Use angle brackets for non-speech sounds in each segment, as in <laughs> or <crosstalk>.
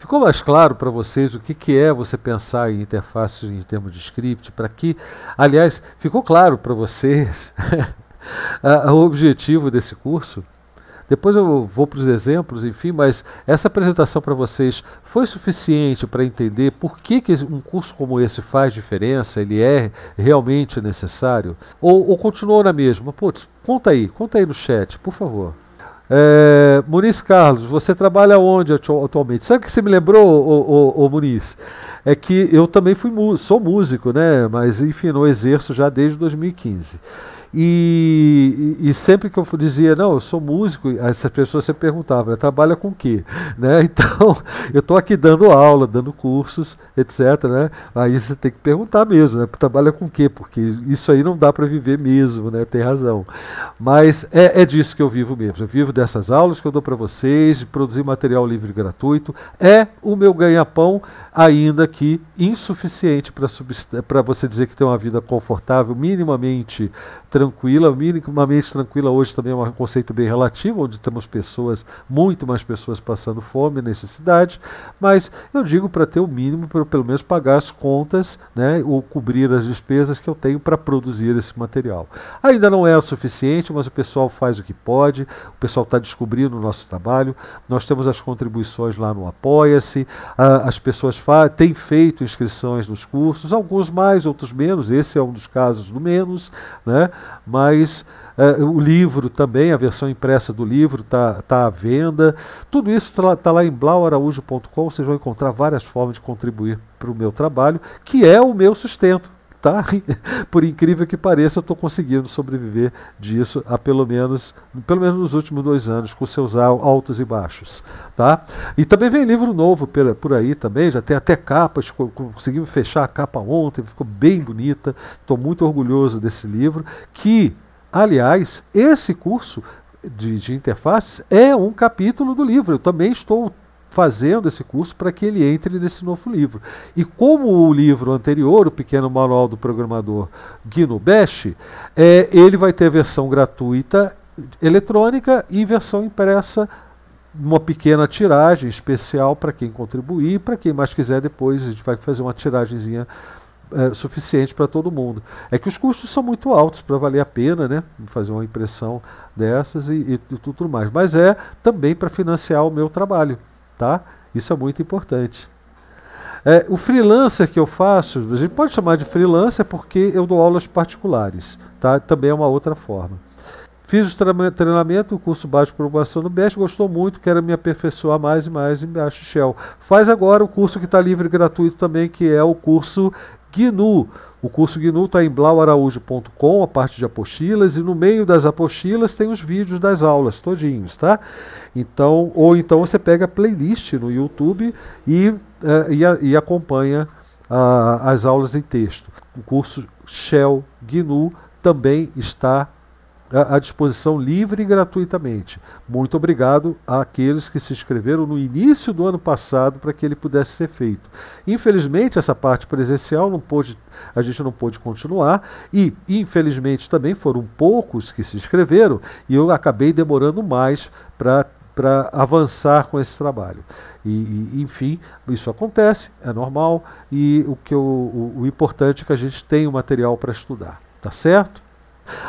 Ficou mais claro para vocês o que, que é você pensar em interfaces em termos de script? Para que, aliás, ficou claro para vocês <laughs> o objetivo desse curso? Depois eu vou para os exemplos, enfim, mas essa apresentação para vocês foi suficiente para entender por que, que um curso como esse faz diferença, ele é realmente necessário? Ou, ou continuou na mesma? Putz, conta aí, conta aí no chat, por favor. É, Muniz Carlos, você trabalha onde atualmente? Sabe o que você me lembrou, o, Muniz? É que eu também fui sou músico, né? Mas enfim, não exerço já desde 2015. E, e, sempre que eu dizia, não, eu sou músico, essas pessoas sempre perguntavam, trabalha com o quê? <laughs> Né? Então, <laughs> eu estou aqui dando aula, dando cursos, etc. Né? Aí você tem que perguntar mesmo, né? trabalha com o quê? Porque isso aí não dá para viver mesmo, né? tem razão. Mas é, é disso que eu vivo mesmo. Eu vivo dessas aulas que eu dou para vocês, de produzir material livre e gratuito. É o meu ganha-pão, ainda que insuficiente para você dizer que tem uma vida confortável, minimamente tranquila, minimamente tranquila hoje também é um conceito bem relativo, onde temos pessoas, muito mais pessoas passando fome necessidade, mas eu digo para ter o mínimo, para pelo menos pagar as contas, né, ou cobrir as despesas que eu tenho para produzir esse material. Ainda não é o suficiente, mas o pessoal faz o que pode, o pessoal está descobrindo o nosso trabalho, nós temos as contribuições lá no Apoia-se, as pessoas têm feito inscrições nos cursos, alguns mais, outros menos, esse é um dos casos do menos, né? Mas uh, o livro também, a versão impressa do livro está tá à venda. Tudo isso está lá, tá lá em blauaraújo.com. Vocês vão encontrar várias formas de contribuir para o meu trabalho, que é o meu sustento. Tá? <laughs> Por incrível que pareça, eu estou conseguindo sobreviver disso há pelo menos, pelo menos nos últimos dois anos, com seus altos e baixos. Tá? E também vem livro novo por, aí também, já tem até capas, conseguimos fechar a capa ontem, ficou bem bonita. Estou muito orgulhoso desse livro, que, aliás, esse curso de, de interfaces é um capítulo do livro. Eu também estou fazendo esse curso para que ele entre nesse novo livro. E como o livro anterior, o Pequeno Manual do Programador Gnu Bash, é, ele vai ter versão gratuita eletrônica e versão impressa uma pequena tiragem especial para quem contribuir, para quem mais quiser depois a gente vai fazer uma tiragemzinha é, suficiente para todo mundo. É que os custos são muito altos para valer a pena, né? Fazer uma impressão dessas e, e tudo mais. Mas é também para financiar o meu trabalho tá? Isso é muito importante. É, o freelancer que eu faço, a gente pode chamar de freelancer porque eu dou aulas particulares, tá? Também é uma outra forma. Fiz o treinamento, o curso básico de programação no BEST, gostou muito, quero me aperfeiçoar mais e mais em Bash Shell. Faz agora o curso que está livre e gratuito também, que é o curso GNU. O curso GNU está em blauaraújo.com, a parte de apostilas, e no meio das apostilas tem os vídeos das aulas, todinhos, tá? Então, ou então você pega a playlist no YouTube e, uh, e, a, e, acompanha uh, as aulas em texto. O curso Shell GNU também está à disposição livre e gratuitamente. Muito obrigado àqueles que se inscreveram no início do ano passado para que ele pudesse ser feito. Infelizmente, essa parte presencial não pôde, a gente não pôde continuar e, infelizmente, também foram poucos que se inscreveram e eu acabei demorando mais para para avançar com esse trabalho. E, e, enfim, isso acontece, é normal, e o, que eu, o, o importante é que a gente tenha o material para estudar. Tá certo?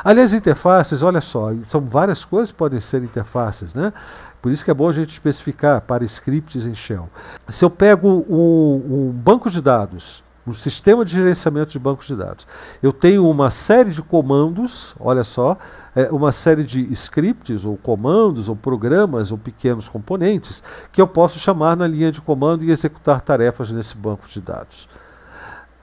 Aliás, interfaces, olha só, são várias coisas que podem ser interfaces, né? Por isso que é bom a gente especificar para scripts em Shell. Se eu pego um, um banco de dados, um sistema de gerenciamento de bancos de dados, eu tenho uma série de comandos, olha só, é, uma série de scripts, ou comandos, ou programas, ou pequenos componentes, que eu posso chamar na linha de comando e executar tarefas nesse banco de dados.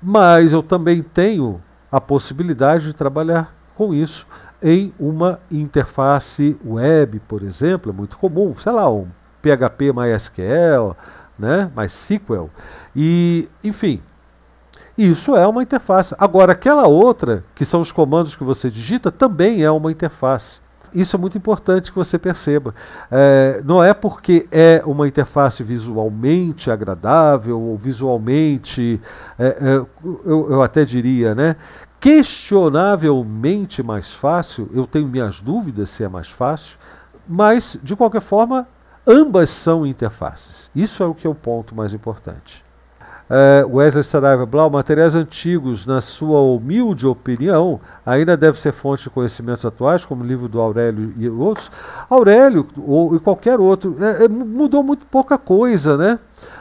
Mas eu também tenho a possibilidade de trabalhar com isso em uma interface web, por exemplo, é muito comum, sei lá, um PHP MySQL, né, MySQL, e, enfim, isso é uma interface. Agora, aquela outra, que são os comandos que você digita, também é uma interface. Isso é muito importante que você perceba. É, não é porque é uma interface visualmente agradável ou visualmente, é, é, eu, eu, até diria, né, questionavelmente mais fácil, eu tenho minhas dúvidas se é mais fácil, mas de qualquer forma, ambas são interfaces. Isso é o que é o ponto mais importante. Uh, Wesley Saraiva Blau, materiais antigos, na sua humilde opinião, ainda deve ser fonte de conhecimentos atuais, como o livro do Aurélio e outros. Aurélio ou e qualquer outro, é, é, mudou muito pouca coisa, né?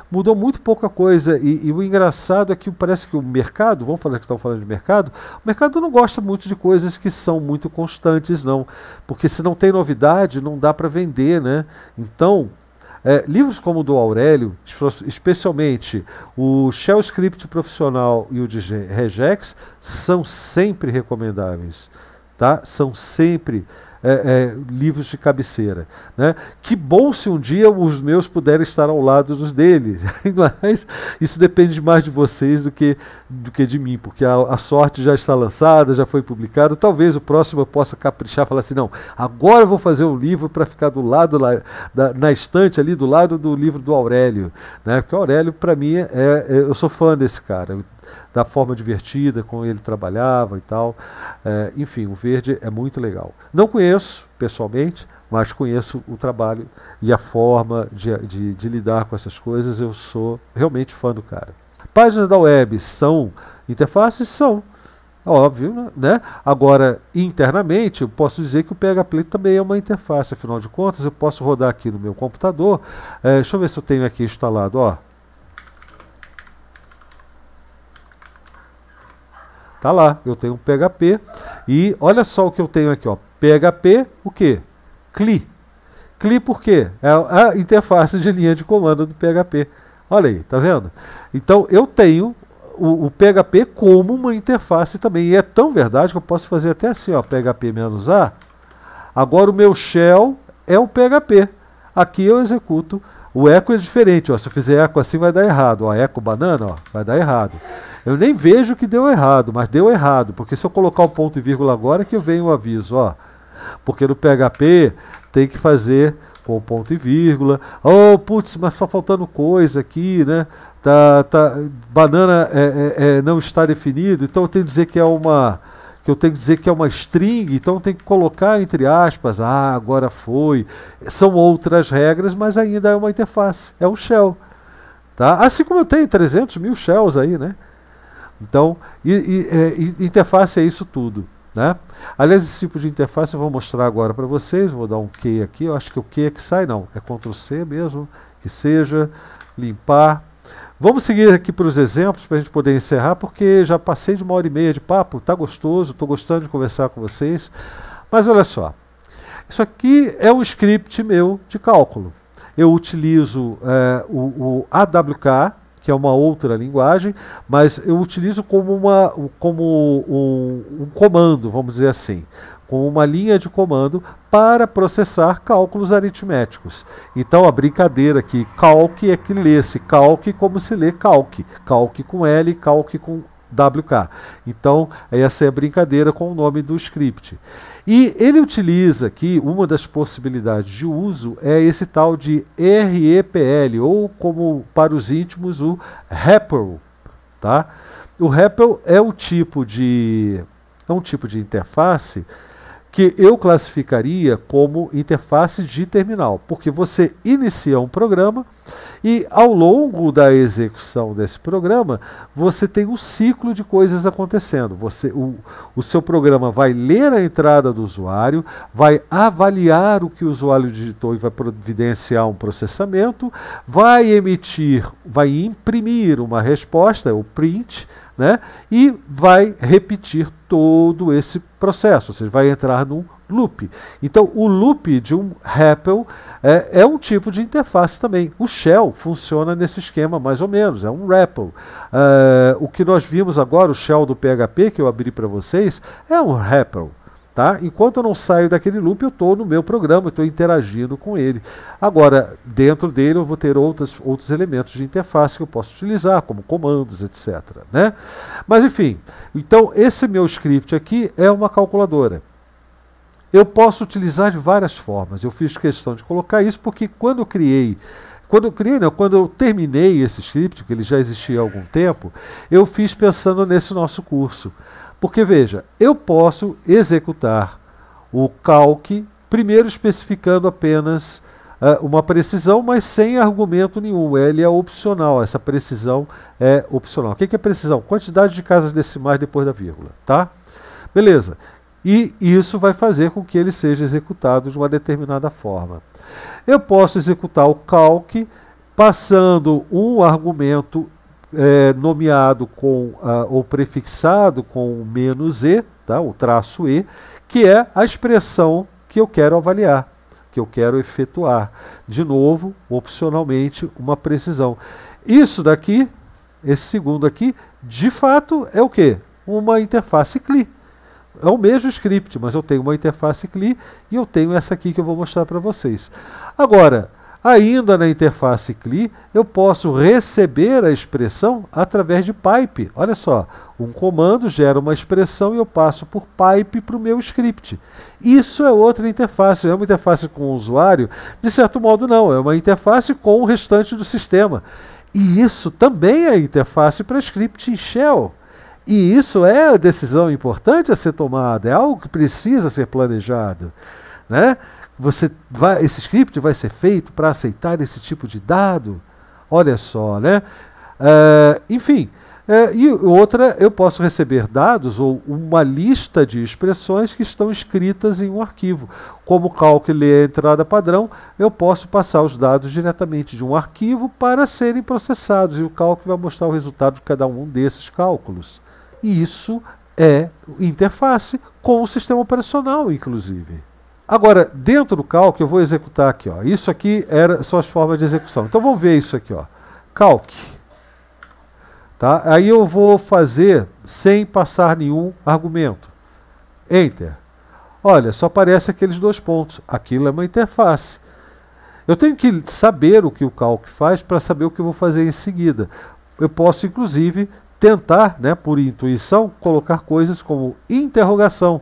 Mudou muito pouca coisa. E, e, o engraçado é que parece que o mercado, vamos falar que estão falando de mercado, o mercado não gosta muito de coisas que são muito constantes, não. Porque se não tem novidade, não dá para vender, né? Então, é, livros como o do Aurélio, especialmente o Shell Script Profissional e o de Regex, são sempre recomendáveis. Tá? São sempre é, é, livros de cabeceira. Né? Que bom se um dia os meus puderem estar ao lado dos deles, <laughs> mas isso depende mais de vocês do que, do que de mim, porque a, a sorte já está lançada, já foi publicado. Talvez o próximo eu possa caprichar e falar assim: não, agora eu vou fazer um livro para ficar do lado, lá, da, na estante ali, do lado do livro do Aurélio. Né? Porque o Aurélio, para mim, é, é, eu sou fã desse cara. Eu, da forma divertida como ele trabalhava e tal. É, enfim, o verde é muito legal. Não conheço pessoalmente, mas conheço o trabalho e a forma de, de, de lidar com essas coisas. Eu sou realmente fã do cara. Páginas da web são interfaces? São. Óbvio, né? Agora, internamente, eu posso dizer que o PHP também é uma interface, afinal de contas, eu posso rodar aqui no meu computador. É, deixa eu ver se eu tenho aqui instalado, ó. Tá lá, eu tenho um PHP e olha só o que eu tenho aqui, ó. PHP, o quê? CLI. CLI por quê? É a interface de linha de comando do PHP. Olha aí, tá vendo? Então eu tenho o, o, PHP como uma interface também. E é tão verdade que eu posso fazer até assim, ó, PHP-A. Agora o meu shell é o PHP. Aqui eu executo. O eco é diferente, ó. Se eu fizer eco assim vai dar errado. Ó, eco banana, ó, vai dar errado. Eu nem vejo que deu errado, mas deu errado, porque se eu colocar o ponto e vírgula agora é que vem o aviso, ó. Porque no PHP tem que fazer com ponto e vírgula. Oh, putz, mas está faltando coisa aqui, né? Tá, tá, banana é, é, é, não está definido, então eu tenho que dizer que é uma que eu tenho que dizer que é uma string, então tenho que colocar entre aspas, ah, agora foi. São outras regras, mas ainda é uma interface, é um shell. Tá? Assim como eu tenho 300 mil shells aí, né? Então, e, e, é, interface é isso tudo. Né? Aliás, esse tipo de interface eu vou mostrar agora para vocês. Vou dar um Q aqui. Eu acho que o Q é que sai, não. É Ctrl C mesmo, que seja. Limpar. Vamos seguir aqui para os exemplos para a gente poder encerrar, porque já passei de uma hora e meia de papo. Está gostoso, estou gostando de conversar com vocês. Mas olha só. Isso aqui é um script meu de cálculo. Eu utilizo é, o, o AWK, que é uma outra linguagem, mas eu utilizo como, uma, como um, um comando, vamos dizer assim, como uma linha de comando para processar cálculos aritméticos. Então a brincadeira aqui, calc é que lê-se calc como se lê calc, calc com L, calc com WK. Então, essa é a brincadeira com o nome do script. E ele utiliza aqui, uma das possibilidades de uso é esse tal de REPL, ou como para os íntimos, o REPL. Tá? O REPL é o tipo de é um tipo de interface que eu classificaria como interface de terminal, porque você inicia um programa e ao longo da execução desse programa, você tem um ciclo de coisas acontecendo. Você, o, o seu programa vai ler a entrada do usuário, vai avaliar o que o usuário digitou e vai providenciar um processamento, vai emitir, vai imprimir uma resposta, o print, né? E vai repetir todo esse processo, ou seja, vai entrar num loop. Então, o loop de um REPL é, é, um tipo de interface também. O shell funciona nesse esquema mais ou menos, é um REPL. Uh, o que nós vimos agora, o shell do PHP que eu abri para vocês, é um REPL. Tá? Enquanto eu não saio daquele loop, eu estou no meu programa, estou interagindo com ele. Agora, dentro dele, eu vou ter outros, outros elementos de interface que eu posso utilizar, como comandos, etc. Né? Mas, enfim, então esse meu script aqui é uma calculadora. Eu posso utilizar de várias formas. Eu fiz questão de colocar isso porque quando eu criei quando eu criei, não, quando eu terminei esse script, que ele já existia há algum tempo, eu fiz pensando nesse nosso curso. Porque veja, eu posso executar o calc primeiro especificando apenas uh, uma precisão, mas sem argumento nenhum. Ele é opcional, essa precisão é opcional. O que é precisão? Quantidade de casas decimais depois da vírgula, tá? Beleza. E isso vai fazer com que ele seja executado de uma determinada forma. Eu posso executar o calc passando um argumento é, nomeado com ou prefixado com menos e, tá? o traço e, que é a expressão que eu quero avaliar, que eu quero efetuar. De novo, opcionalmente, uma precisão. Isso daqui, esse segundo aqui, de fato é o que? Uma interface CLI. É o mesmo script, mas eu tenho uma interface CLI e eu tenho essa aqui que eu vou mostrar para vocês. Agora, Ainda na interface CLI, eu posso receber a expressão através de pipe. Olha só, um comando gera uma expressão e eu passo por pipe para o meu script. Isso é outra interface, é uma interface com o usuário? De certo modo, não, é uma interface com o restante do sistema. E isso também é interface para script em shell. E isso é decisão importante a ser tomada, é algo que precisa ser planejado. Né? Você vai, esse script vai ser feito para aceitar esse tipo de dado? Olha só, né? Uh, enfim, uh, e outra, eu posso receber dados ou uma lista de expressões que estão escritas em um arquivo. Como o calc lê a entrada padrão, eu posso passar os dados diretamente de um arquivo para serem processados e o calc vai mostrar o resultado de cada um desses cálculos. E isso é interface com o sistema operacional, inclusive. Agora, dentro do calc, eu vou executar aqui. Ó. Isso aqui era, são as formas de execução. Então vamos ver isso aqui. Ó. Calc. Tá? Aí eu vou fazer sem passar nenhum argumento. Enter. Olha, só aparece aqueles dois pontos. Aquilo é uma interface. Eu tenho que saber o que o calc faz para saber o que eu vou fazer em seguida. Eu posso, inclusive, tentar, né, por intuição, colocar coisas como interrogação.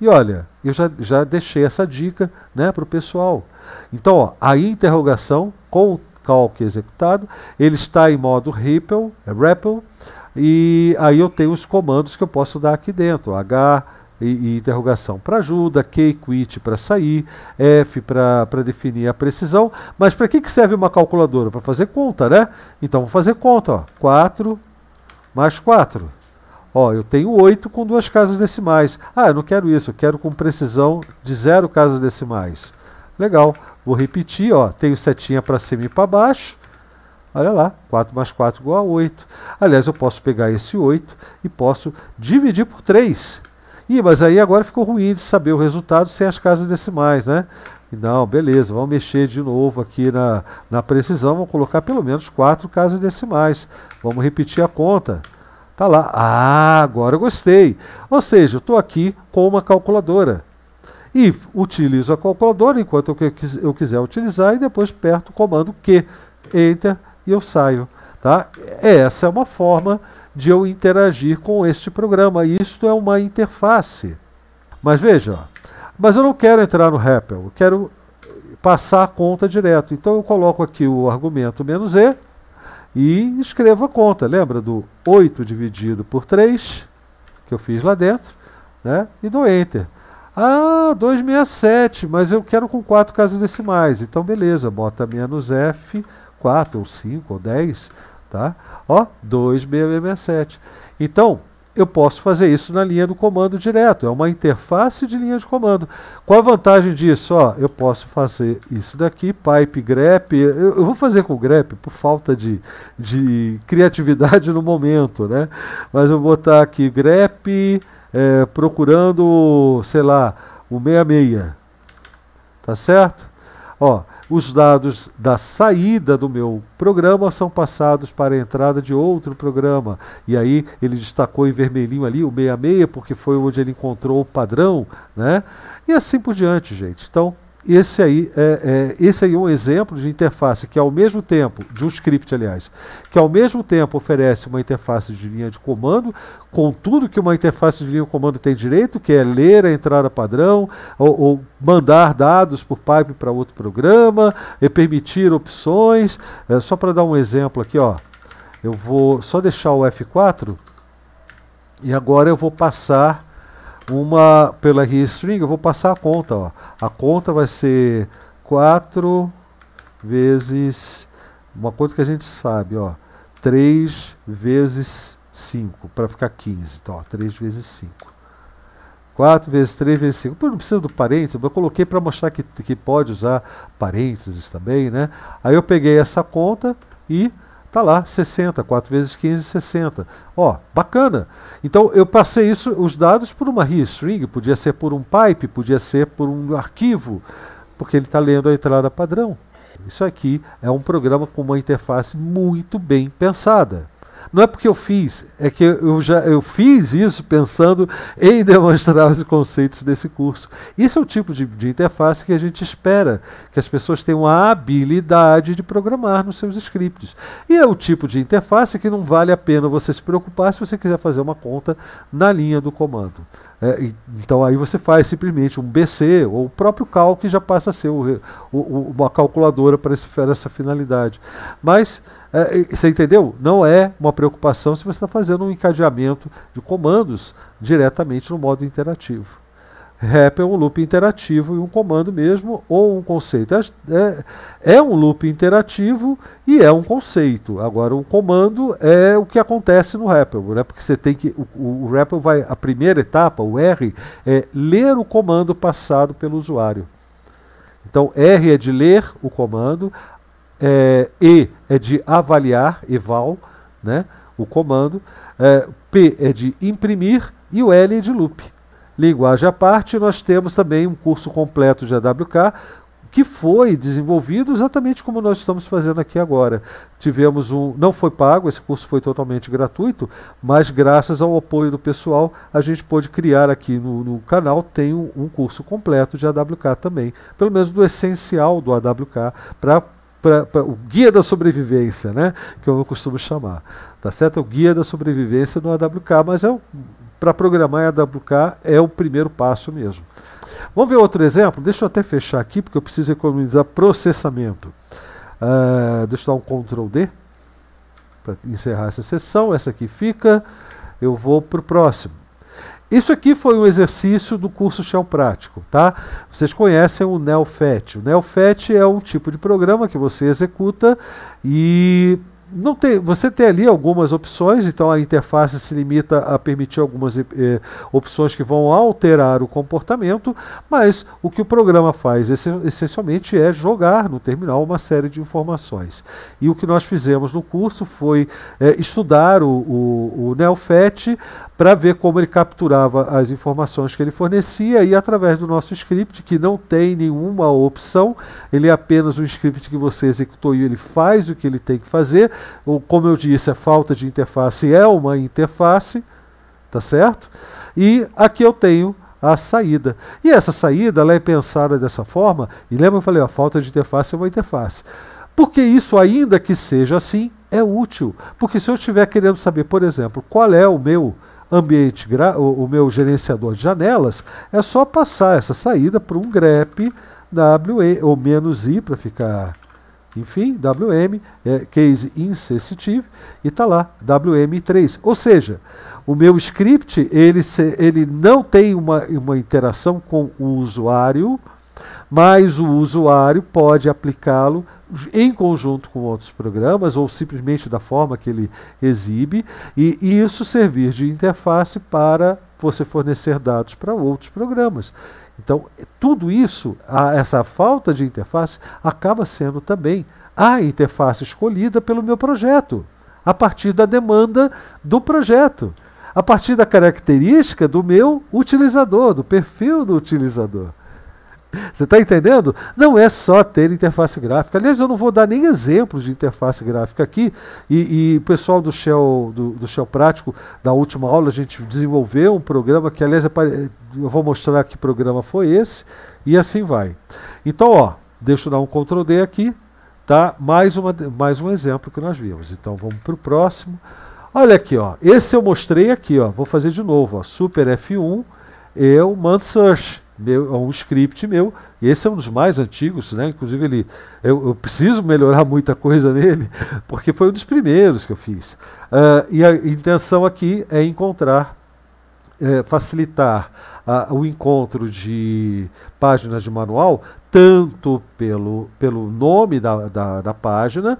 E olha, eu já, já deixei essa dica né, para o pessoal. Então, ó, a interrogação com o calc executado, ele está em modo REPL, é REPL, e aí eu tenho os comandos que eu posso dar aqui dentro. H e, e interrogação para ajuda, Q quit para sair, F para definir a precisão. Mas para que, que serve uma calculadora? Para fazer conta, né? Então vou fazer conta. Ó. 4 mais 4. Ó, eu tenho 8 com duas casas decimais. Ah, eu não quero isso, eu quero com precisão de zero casas decimais. Legal, vou repetir, ó, tenho setinha para cima e para baixo. Olha lá, 4 mais 4 igual a 8. Aliás, eu posso pegar esse 8 e posso dividir por 3. Ih, mas aí agora ficou ruim de saber o resultado sem as casas decimais, né? Não, beleza, vamos mexer de novo aqui na, na precisão, vamos colocar pelo menos 4 casas decimais. Vamos repetir a conta. Tá lá. Ah, agora eu gostei. Ou seja, estou aqui com uma calculadora. E utilizo a calculadora enquanto eu, quiser utilizar e depois aperto o comando Q, Enter e eu saio. Tá? Essa é uma forma de eu interagir com este programa. Isto é uma interface. Mas veja, mas eu não quero entrar no REPL, eu quero passar a conta direto. Então eu coloco aqui o argumento menos E e escrevo a conta. Lembra do 8 dividido por 3, que eu fiz lá dentro, né? e dou Enter. Ah, 267, mas eu quero com 4 casas decimais. Então, beleza, bota menos F, 4 ou 5 ou 10, tá? Ó, 267. Então, eu posso fazer isso na linha do comando direto. É uma interface de linha de comando. Qual a vantagem disso? Ó, eu posso fazer isso daqui, pipe grep. Eu, eu vou fazer com grep por falta de, de criatividade no momento, né? Mas eu vou botar aqui grep é, procurando, sei lá, o 66. Tá certo? Ó, os dados da saída do meu programa são passados para a entrada de outro programa. E aí ele destacou em vermelhinho ali o 66, porque foi onde ele encontrou o padrão, né? E assim por diante, gente. Então, esse aí é, é, esse aí é um exemplo de interface que ao mesmo tempo, de um script aliás, que ao mesmo tempo oferece uma interface de linha de comando, com tudo que uma interface de linha de comando tem direito, que é ler a entrada padrão, ou, ou mandar dados por pipe para outro programa, e permitir opções. É, só para dar um exemplo aqui, ó, eu vou só deixar o F4 e agora eu vou passar uma pela string, eu vou passar a conta. Ó. A conta vai ser 4 vezes uma coisa que a gente sabe, ó, 3 vezes 5, para ficar 15. Então, ó, 3 vezes 5. 4 vezes 3 vezes 5. Pô, não precisa do parênteses, eu coloquei para mostrar que, que pode usar parênteses também, né? Aí eu peguei essa conta e tá lá, 60, 4 vezes 15, 60. Ó, bacana. Então eu passei isso, os dados por uma string, podia ser por um pipe, podia ser por um arquivo, porque ele está lendo a entrada padrão. Isso aqui é um programa com uma interface muito bem pensada. Não é porque eu fiz, é que eu já eu fiz isso pensando em demonstrar os conceitos desse curso. Isso é o tipo de, de interface que a gente espera, que as pessoas tenham a habilidade de programar nos seus scripts. E é o tipo de interface que não vale a pena você se preocupar se você quiser fazer uma conta na linha do comando. É, então aí você faz simplesmente um BC, ou o próprio Calc já passa a ser o, o, uma calculadora para essa finalidade. Mas é, você entendeu? Não é uma preocupação se você está fazendo um encadeamento de comandos diretamente no modo interativo. Rap é um loop interativo e um comando mesmo, ou um conceito. É, é, é, um loop interativo e é um conceito. Agora, um comando é o que acontece no REPL, né? porque você tem que. O, o vai. A primeira etapa, o R, é ler o comando passado pelo usuário. Então, R é de ler o comando, é, E é de avaliar, eval, né? o comando, é, P é de imprimir e o L é de loop. Linguagem à parte, nós temos também um curso completo de AWK que foi desenvolvido exatamente como nós estamos fazendo aqui agora. Tivemos um, não foi pago, esse curso foi totalmente gratuito, mas graças ao apoio do pessoal, a gente pôde criar aqui no, no canal tem um, um, curso completo de AWK também, pelo menos do essencial do AWK para o guia da sobrevivência, né, que eu costumo chamar. Tá certo? É o guia da sobrevivência no AWK, mas é para programar em AWK é o primeiro passo mesmo. Vamos ver outro exemplo? Deixa eu até fechar aqui, porque eu preciso economizar processamento. Uh, deixa eu dar um Ctrl D para encerrar essa sessão. Essa aqui fica. Eu vou para o próximo. Isso aqui foi um exercício do curso Shell Prático, tá? Vocês conhecem o NeoFET. O NeoFET é um tipo de programa que você executa e não tem, você tem ali algumas opções, então a interface se limita a permitir algumas eh, opções que vão alterar o comportamento, mas o que o programa faz essencialmente é jogar no terminal uma série de informações. E o que nós fizemos no curso foi eh, estudar o, o, o NeoFET para ver como ele capturava as informações que ele fornecia e através do nosso script, que não tem nenhuma opção, ele é apenas um script que você executou e ele faz o que ele tem que fazer. Como eu disse, a falta de interface é uma interface, tá certo? E aqui eu tenho a saída. E essa saída ela é pensada dessa forma, e lembra eu falei, a falta de interface é uma interface. Porque isso, ainda que seja assim, é útil. Porque se eu estiver querendo saber, por exemplo, qual é o meu ambiente, o, o, meu gerenciador de janelas, é só passar essa saída para um grep WE, ou menos i para ficar, enfim, WM, é, case insensitive, e está lá, WM3. Ou seja, o meu script ele, se, ele não tem uma, uma interação com o usuário, mas o usuário pode aplicá-lo em conjunto com outros programas ou simplesmente da forma que ele exibe e, e isso servir de interface para você fornecer dados para outros programas. Então, tudo isso, a, essa falta de interface, acaba sendo também a interface escolhida pelo meu projeto, a partir da demanda do projeto, a partir da característica do meu utilizador, do perfil do utilizador. Você está entendendo? Não é só ter interface gráfica. Aliás, eu não vou dar nem exemplos de interface gráfica aqui. E, o pessoal do Shell, do, do, Shell Prático, da última aula, a gente desenvolveu um programa que, aliás, eu vou mostrar que programa foi esse. E assim vai. Então, ó, deixa eu dar um Ctrl D aqui. Tá? Mais, uma, mais um exemplo que nós vimos. Então, vamos para o próximo. Olha aqui, ó. Esse eu mostrei aqui, ó. Vou fazer de novo, ó. Super F1, eu mando search meu, é um script meu. Esse é um dos mais antigos, né? Inclusive ele, eu, eu, preciso melhorar muita coisa nele, <laughs> porque foi um dos primeiros que eu fiz. Uh, e a intenção aqui é encontrar, é, facilitar uh, o encontro de páginas de manual tanto pelo, pelo nome da, da, da página,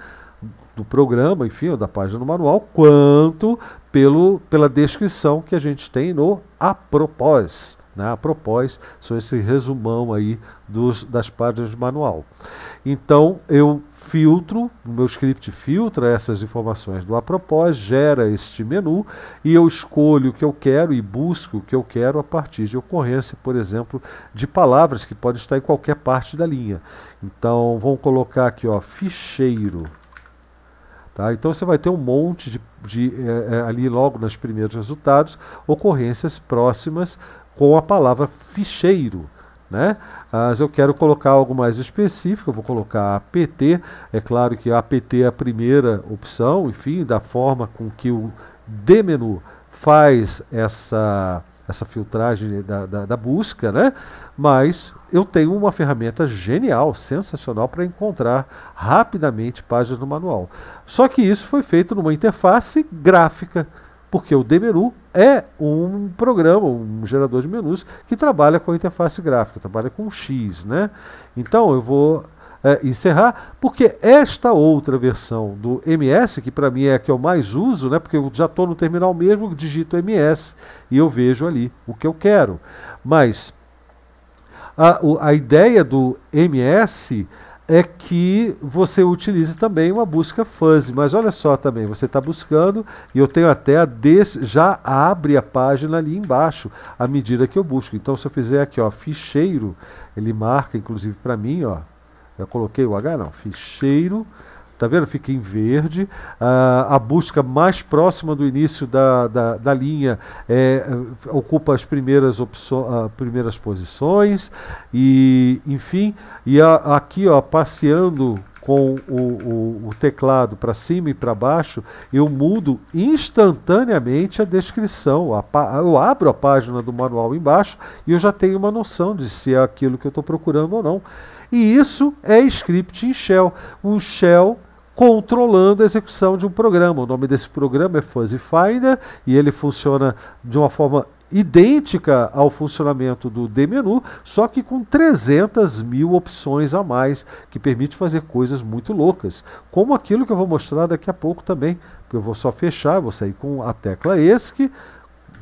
do programa, enfim, ou da página do manual, quanto pelo, pela descrição que a gente tem no apropós. Né? Apropós são esse resumão aí dos, das páginas do manual. Então eu filtro, o meu script filtra essas informações do apropós, gera este menu e eu escolho o que eu quero e busco o que eu quero a partir de ocorrência, por exemplo, de palavras que podem estar em qualquer parte da linha. Então vamos colocar aqui, ó, ficheiro. Tá? Então você vai ter um monte de, de é, ali logo nos primeiros resultados, ocorrências próximas com a palavra ficheiro. Né? Mas eu quero colocar algo mais específico, eu vou colocar APT. É claro que APT é a primeira opção, enfim, da forma com que o D menu faz essa essa filtragem da, da, da, busca, né? mas eu tenho uma ferramenta genial, sensacional para encontrar rapidamente páginas no manual. Só que isso foi feito numa interface gráfica, porque o DMenu é um programa, um gerador de menus que trabalha com a interface gráfica, trabalha com X. Né? Então eu vou é, encerrar, porque esta outra versão do MS, que para mim é a que eu mais uso, né, porque eu já estou no terminal mesmo, digito MS e eu vejo ali o que eu quero. Mas a, a ideia do MS é que você utilize também uma busca fuzzy. Mas olha só também, você está buscando e eu tenho até a des, já abre a página ali embaixo à medida que eu busco. Então se eu fizer aqui, ó, ficheiro, ele marca inclusive para mim, ó, eu coloquei o H, não. Ficheiro. Tá vendo? Fica em verde. Uh, a busca mais próxima do início da, da, da linha é, ocupa as primeiras, uh, primeiras posições. E, enfim, e a, aqui, ó, passeando com o, o, o teclado para cima e para baixo, eu mudo instantaneamente a descrição. A, eu abro a página do manual embaixo e eu já tenho uma noção de se é aquilo que eu estou procurando ou não. E isso é script em shell. Um shell controlando a execução de um programa. O nome desse programa é Fuzzy Finder e ele funciona de uma forma idêntica ao funcionamento do D-menu, só que com 300 mil opções a mais, que permite fazer coisas muito loucas, como aquilo que eu vou mostrar daqui a pouco também. Eu vou só fechar, vou sair com a tecla ESC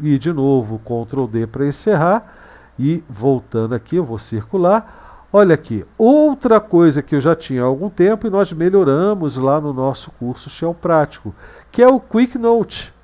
e de novo Ctrl D para encerrar e voltando aqui eu vou circular Olha aqui, outra coisa que eu já tinha há algum tempo e nós melhoramos lá no nosso curso Shell Prático, que é o Quick Note.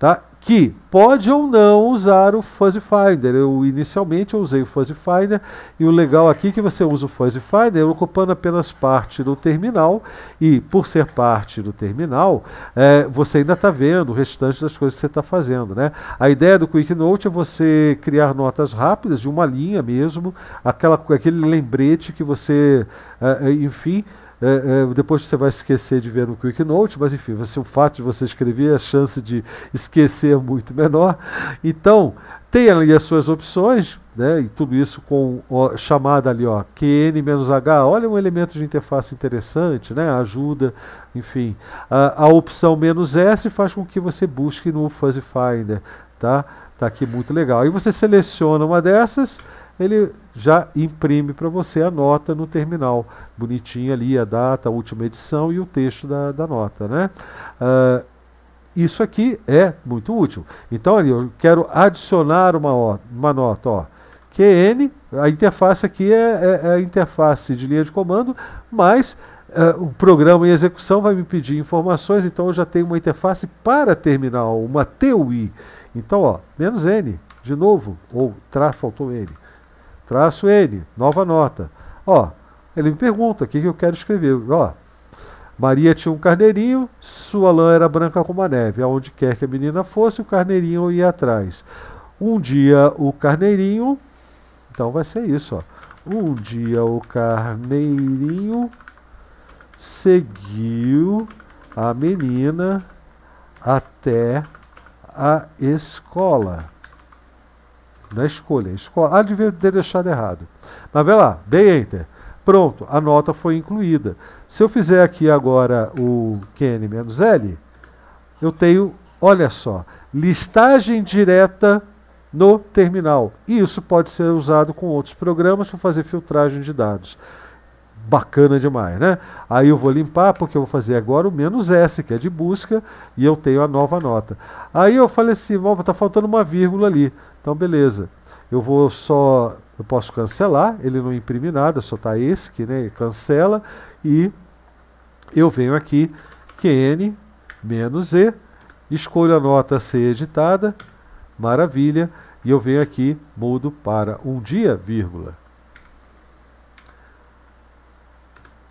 Tá? Que pode ou não usar o Fuzzy Finder. Eu inicialmente eu usei o Fuzzy Finder e o legal aqui é que você usa o Fuzzy Finder ocupando apenas parte do terminal e por ser parte do terminal é, você ainda está vendo o restante das coisas que você está fazendo. Né? A ideia do Quick Note é você criar notas rápidas de uma linha mesmo, aquela, aquele lembrete que você, é, é enfim, é, é, depois você vai esquecer de ver no Quick Note, mas enfim, você, o fato de você escrever, a chance de esquecer é muito menor. Então, tem ali as suas opções, né, e tudo isso com ó, chamada ali, ó, QN-H, olha um elemento de interface interessante, né, ajuda, enfim. A, a opção "-S faz com que você busque no Fuzzy Finder, tá? Tá aqui muito legal. Aí você seleciona uma dessas, ele já imprime para você a nota no terminal. Bonitinha ali a data, a última edição e o texto da, da nota. Né? Uh, isso aqui é muito útil. Então ali eu quero adicionar uma, uma nota. Ó. QN, a interface aqui é, é, é a interface de linha de comando, mas uh, o programa em execução vai me pedir informações, então eu já tenho uma interface para terminal, uma TUI. Então, ó, menos N, de novo, ou tra, faltou N traço N, nova nota. Ó, ele me pergunta o que, que eu quero escrever. Ó, Maria tinha um carneirinho, sua lã era branca como a neve. Aonde quer que a menina fosse, o carneirinho ia atrás. Um dia o carneirinho, então vai ser isso, ó. Um dia o carneirinho seguiu a menina até a escola. Não é escolha, é escola. Ah, devia ter deixado errado. Mas vê lá, dei Enter. Pronto, a nota foi incluída. Se eu fizer aqui agora o QN-L, eu tenho, olha só, listagem direta no terminal. E isso pode ser usado com outros programas para fazer filtragem de dados. Bacana demais, né? Aí eu vou limpar porque eu vou fazer agora o menos S, que é de busca, e eu tenho a nova nota. Aí eu falei assim, está faltando uma vírgula ali. Então, beleza. Eu vou só, eu posso cancelar, ele não imprime nada, só esse, que né, cancela, e eu venho aqui, QN menos E, escolho a nota a ser editada, maravilha, e eu venho aqui, mudo para um dia, vírgula.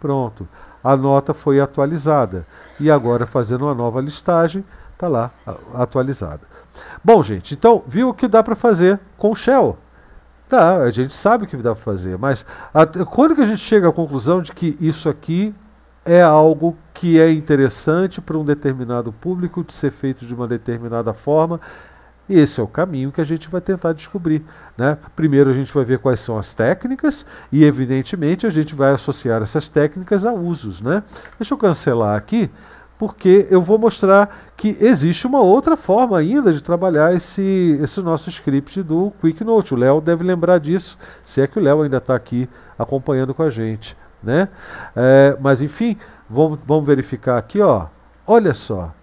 Pronto, a nota foi atualizada. E agora, fazendo uma nova listagem, está lá atualizada. Bom, gente, então, viu o que dá para fazer com o Shell? Tá, a gente sabe o que dá para fazer, mas quando que a gente chega à conclusão de que isso aqui é algo que é interessante para um determinado público de ser feito de uma determinada forma. E esse é o caminho que a gente vai tentar descobrir. Né? Primeiro a gente vai ver quais são as técnicas e, evidentemente, a gente vai associar essas técnicas a usos. Né? Deixa eu cancelar aqui, porque eu vou mostrar que existe uma outra forma ainda de trabalhar esse, esse nosso script do QuickNote. O Léo deve lembrar disso, se é que o Léo ainda está aqui acompanhando com a gente. Né? É, mas enfim, vamos, vamos verificar aqui, ó. Olha só.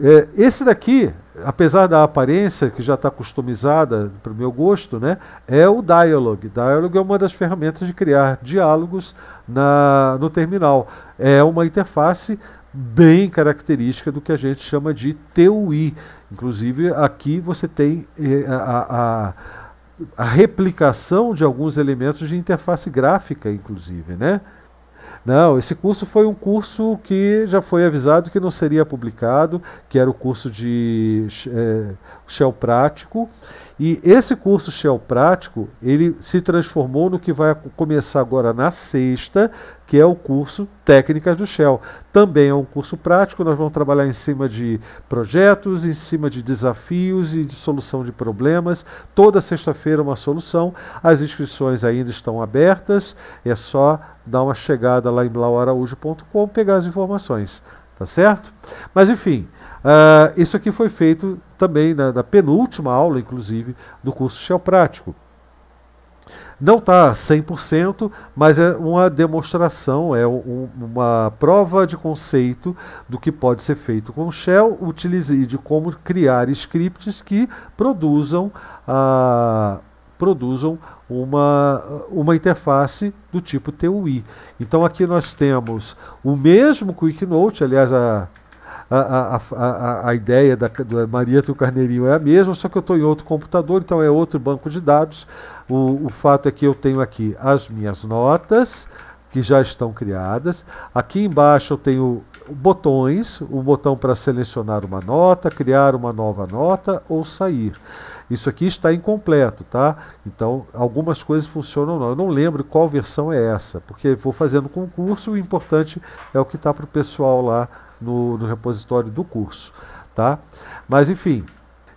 É, esse daqui, apesar da aparência que já está customizada para o meu gosto, né, é o Dialog. Dialog é uma das ferramentas de criar diálogos na, no terminal. É uma interface bem característica do que a gente chama de TUI. Inclusive, aqui você tem eh, a, a a replicação de alguns elementos de interface gráfica, inclusive, né? Não, esse curso foi um curso que já foi avisado que não seria publicado, que era o curso de é, Shell Prático, e esse curso Shell Prático, ele se transformou no que vai começar agora na sexta, que é o curso Técnicas do Shell. Também é um curso prático, nós vamos trabalhar em cima de projetos, em cima de desafios e de solução de problemas. Toda sexta-feira uma solução. As inscrições ainda estão abertas, é só dar uma chegada lá em blauaraújo.com pegar as informações, tá certo? Mas enfim, Uh, isso aqui foi feito também na, na, penúltima aula, inclusive, do curso Shell Prático. Não está 100%, mas é uma demonstração, é um, uma prova de conceito do que pode ser feito com Shell, utilize, de como criar scripts que produzam, uh, produzam uma, uma interface do tipo TUI. Então aqui nós temos o mesmo QuickNote, aliás, a, a, a, a, a ideia da, da Maria do Carneirinho é a mesma, só que eu estou em outro computador, então é outro banco de dados. O, o fato é que eu tenho aqui as minhas notas, que já estão criadas. Aqui embaixo eu tenho botões, o botão para selecionar uma nota, criar uma nova nota ou sair. Isso aqui está incompleto, tá? Então, algumas coisas funcionam não. Eu não lembro qual versão é essa, porque vou fazendo concurso, o importante é o que está para o pessoal lá no, no repositório do curso. Tá? Mas enfim,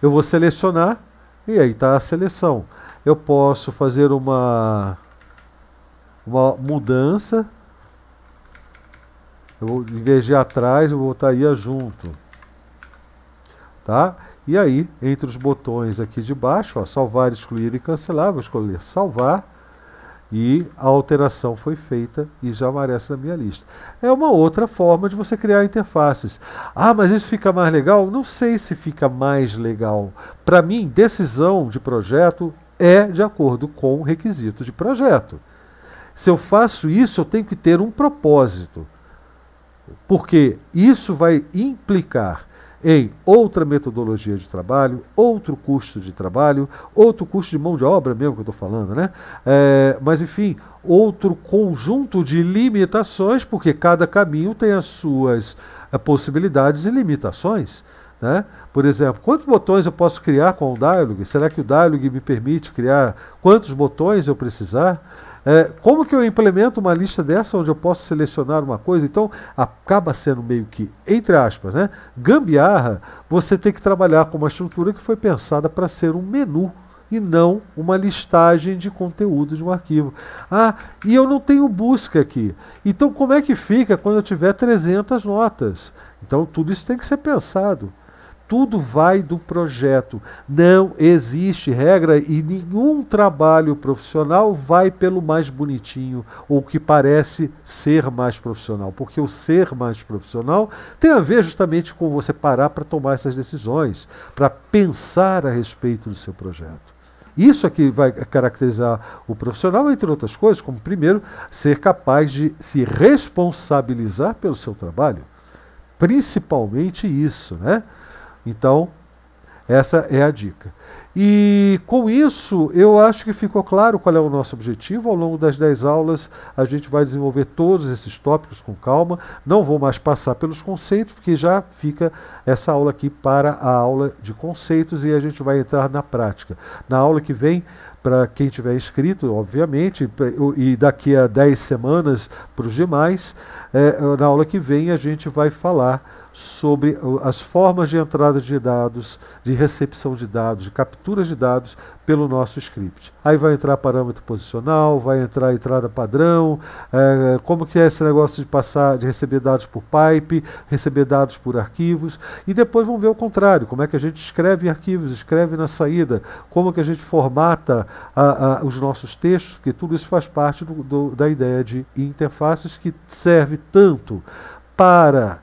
eu vou selecionar e aí está a seleção. Eu posso fazer uma, uma mudança. Eu vou, em vez de atrás, eu botaria junto. Tá? E aí, entre os botões aqui de baixo, ó, salvar, excluir e cancelar, vou escolher salvar e a alteração foi feita e já aparece na minha lista. É uma outra forma de você criar interfaces. Ah, mas isso fica mais legal? Não sei se fica mais legal. Para mim, decisão de projeto é de acordo com o requisito de projeto. Se eu faço isso, eu tenho que ter um propósito. Porque isso vai implicar em outra metodologia de trabalho, outro custo de trabalho, outro custo de mão de obra mesmo que eu estou falando, né? É, mas enfim, outro conjunto de limitações, porque cada caminho tem as suas é, possibilidades e limitações. Né? Por exemplo, quantos botões eu posso criar com o Dialog? Será que o Dialog me permite criar quantos botões eu precisar? É, como que eu implemento uma lista dessa onde eu posso selecionar uma coisa? Então, acaba sendo meio que, entre aspas, né, gambiarra, você tem que trabalhar com uma estrutura que foi pensada para ser um menu e não uma listagem de conteúdo de um arquivo. Ah, e eu não tenho busca aqui. Então, como é que fica quando eu tiver 300 notas? Então, tudo isso tem que ser pensado. Tudo vai do projeto. Não existe regra e nenhum trabalho profissional vai pelo mais bonitinho ou que parece ser mais profissional, porque o ser mais profissional tem a ver justamente com você parar para tomar essas decisões, para pensar a respeito do seu projeto. Isso é que vai caracterizar o profissional, entre outras coisas, como primeiro, ser capaz de se responsabilizar pelo seu trabalho. Principalmente isso, né? Então, essa é a dica. E com isso, eu acho que ficou claro qual é o nosso objetivo. Ao longo das 10 aulas, a gente vai desenvolver todos esses tópicos com calma. Não vou mais passar pelos conceitos, porque já fica essa aula aqui para a aula de conceitos e a gente vai entrar na prática. Na aula que vem, para quem tiver inscrito, obviamente, e daqui a 10 semanas para os demais, é, na aula que vem a gente vai falar sobre as formas de entrada de dados, de recepção de dados, de captura de dados pelo nosso script. Aí vai entrar parâmetro posicional, vai entrar entrada padrão, é, como que é esse negócio de passar, de receber dados por pipe, receber dados por arquivos, e depois vamos ver o contrário, como é que a gente escreve arquivos, escreve na saída, como que a gente formata a, a, os nossos textos, porque tudo isso faz parte do, do, da ideia de interfaces que serve tanto para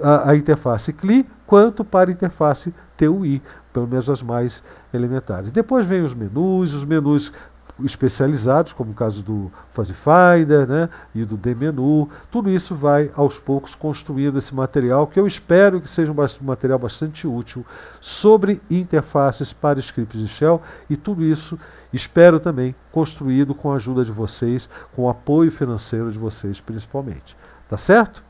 a, a interface CLI quanto para a interface TUI, pelo menos as mais elementares. Depois vem os menus, os menus especializados, como o caso do Fuzzy Finder né, e do D-Menu. Tudo isso vai, aos poucos, construindo esse material, que eu espero que seja um material bastante útil sobre interfaces para scripts de shell, e tudo isso espero também construído com a ajuda de vocês, com o apoio financeiro de vocês, principalmente. Tá certo?